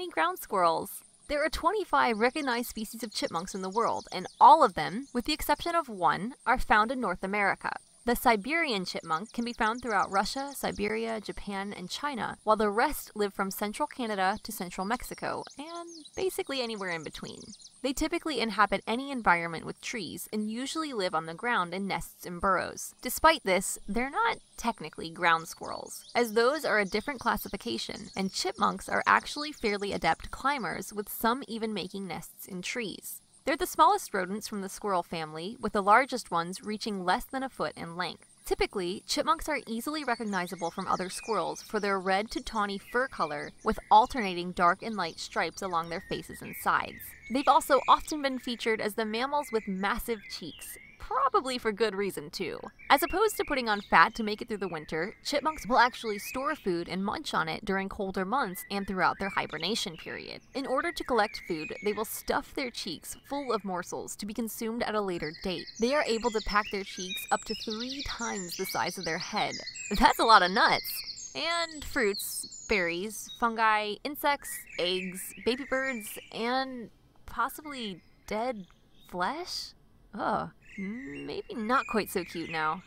tiny ground squirrels. There are 25 recognized species of chipmunks in the world, and all of them, with the exception of one, are found in North America. The Siberian chipmunk can be found throughout Russia, Siberia, Japan, and China, while the rest live from central Canada to central Mexico, and basically anywhere in between. They typically inhabit any environment with trees and usually live on the ground in nests and burrows. Despite this, they're not technically ground squirrels, as those are a different classification, and chipmunks are actually fairly adept climbers, with some even making nests in trees. They're the smallest rodents from the squirrel family, with the largest ones reaching less than a foot in length. Typically, chipmunks are easily recognizable from other squirrels for their red to tawny fur color with alternating dark and light stripes along their faces and sides. They've also often been featured as the mammals with massive cheeks, probably for good reason too. As opposed to putting on fat to make it through the winter, chipmunks will actually store food and munch on it during colder months and throughout their hibernation period. In order to collect food, they will stuff their cheeks full of morsels to be consumed at a later date. They are able to pack their cheeks up to three times the size of their head. That's a lot of nuts! And fruits, berries, fungi, insects, eggs, baby birds, and possibly dead flesh? Ugh. Maybe not quite so cute now.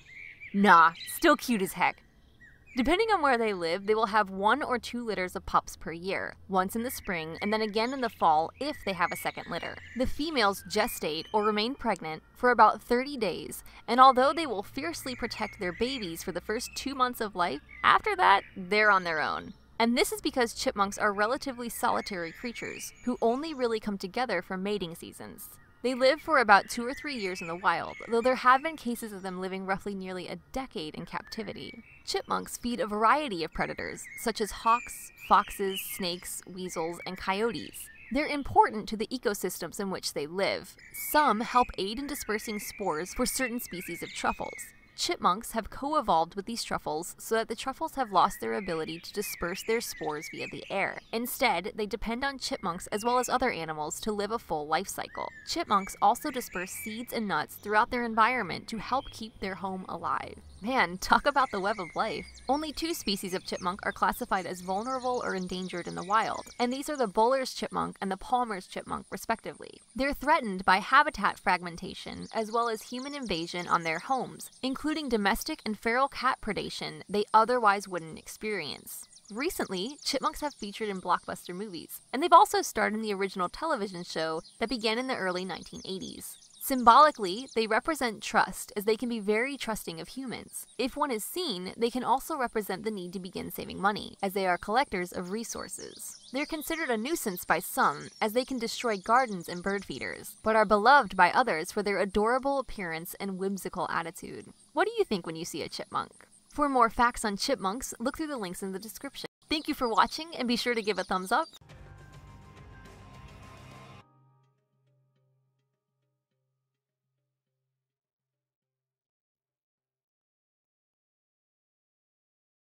Nah, still cute as heck. Depending on where they live, they will have one or two litters of pups per year, once in the spring and then again in the fall if they have a second litter. The females gestate or remain pregnant for about 30 days, and although they will fiercely protect their babies for the first two months of life, after that, they're on their own. And this is because chipmunks are relatively solitary creatures who only really come together for mating seasons. They live for about two or three years in the wild, though there have been cases of them living roughly nearly a decade in captivity. Chipmunks feed a variety of predators, such as hawks, foxes, snakes, weasels, and coyotes. They're important to the ecosystems in which they live. Some help aid in dispersing spores for certain species of truffles. Chipmunks have co evolved with these truffles so that the truffles have lost their ability to disperse their spores via the air. Instead, they depend on chipmunks as well as other animals to live a full life cycle. Chipmunks also disperse seeds and nuts throughout their environment to help keep their home alive. Man, talk about the web of life. Only two species of chipmunk are classified as vulnerable or endangered in the wild, and these are the Buller's chipmunk and the Palmer's chipmunk, respectively. They're threatened by habitat fragmentation as well as human invasion on their homes, including domestic and feral cat predation they otherwise wouldn't experience. Recently, chipmunks have featured in blockbuster movies, and they've also starred in the original television show that began in the early 1980s. Symbolically, they represent trust, as they can be very trusting of humans. If one is seen, they can also represent the need to begin saving money, as they are collectors of resources. They're considered a nuisance by some, as they can destroy gardens and bird feeders, but are beloved by others for their adorable appearance and whimsical attitude. What do you think when you see a chipmunk? For more facts on chipmunks, look through the links in the description. Thank you for watching, and be sure to give a thumbs up.